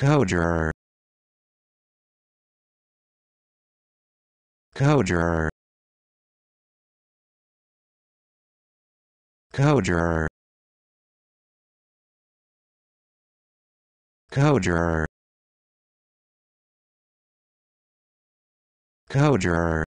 Coder Coder Coder Coder Coder